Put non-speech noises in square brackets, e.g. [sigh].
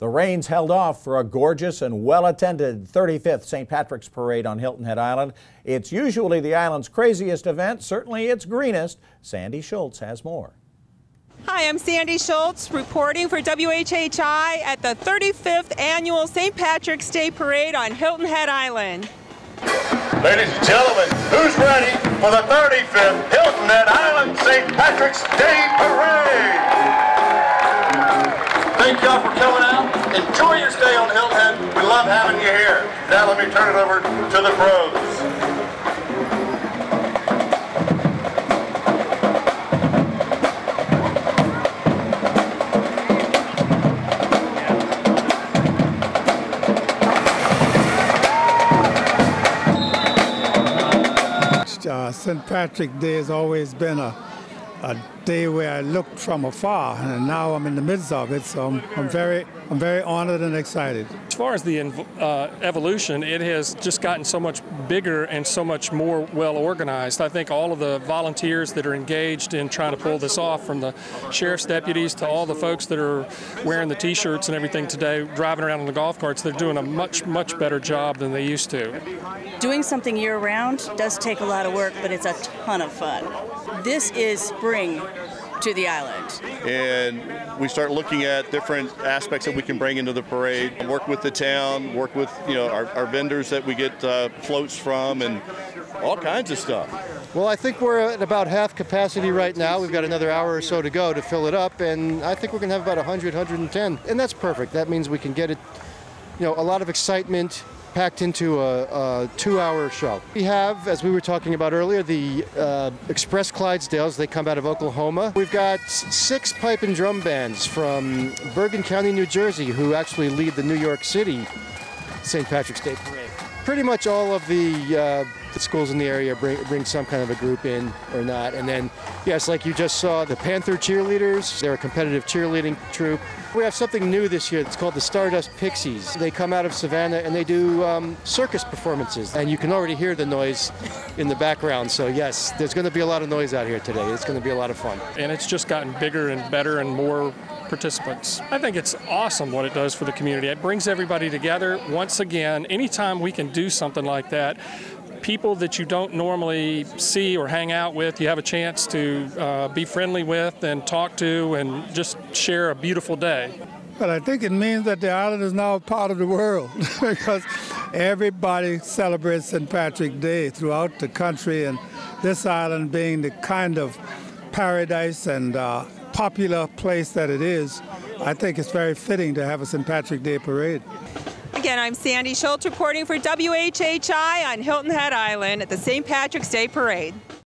rains held off for a gorgeous and well attended 35th St. Patrick's Parade on Hilton Head Island. It's usually the island's craziest event, certainly its greenest. Sandy Shults has more. Hi, I'm Sandy Shults reporting for WHHI at the 35th Annual St. Patrick's Day Parade on Hilton Head Island. Ladies and gentlemen, who's ready for the 35th Hilton Head Island St. Patrick's Day Parade? Thank y'all for coming out. Enjoy your stay on Hilton. We love having you here. Now let me turn it over to the pros. Uh, St. Patrick's Day has always been a, a day where I looked from afar, and now I'm in the midst of it. So I'm, I'm very, I'm very honored and excited. As far as the uh, evolution, it has just gotten so much bigger and so much more well organized. I think all of the volunteers that are engaged in trying to pull this off, from the sheriff's deputies to all the folks that are wearing the T-shirts and everything today, driving around in the golf carts, they're doing a much, much better job than they used to. Doing something year-round does take a lot of work, but it's a ton of fun. This is spring to the island. And we start looking at different aspects that we can bring into the parade. Work with the town, work with you know our, our vendors that we get uh, floats from, and all kinds of stuff. Well, I think we're at about half capacity right now. We've got another hour or so to go to fill it up, and I think we're going to have about 100, 110, and that's perfect. That means we can get it, you know, a lot of excitement packed into a, a two-hour show. We have, as we were talking about earlier, the uh, Express Clydesdales. They come out of Oklahoma. We've got six pipe and drum bands from Bergen County, New Jersey, who actually lead the New York City St. Patrick's Day Parade. Pretty much all of the, uh, the schools in the area bring, bring some kind of a group in or not. And then, yes, like you just saw, the Panther Cheerleaders. They're a competitive cheerleading troupe. We have something new this year. It's called the Stardust Pixies. They come out of Savannah and they do um, circus performances. And you can already hear the noise in the background. So, yes, there's going to be a lot of noise out here today. It's going to be a lot of fun. And it's just gotten bigger and better and more participants. I think it's awesome what it does for the community. It brings everybody together. Once again, anytime we can do something like that, people that you don't normally see or hang out with, you have a chance to uh, be friendly with and talk to and just share a beautiful day. But I think it means that the island is now part of the world [laughs] because everybody celebrates St. Patrick's Day throughout the country, and this island being the kind of paradise and uh, popular place that it is, I think it's very fitting to have a St. Patrick's Day parade. Again, I'm Sandy Shults reporting for WHHI on Hilton Head Island at the St. Patrick's Day Parade.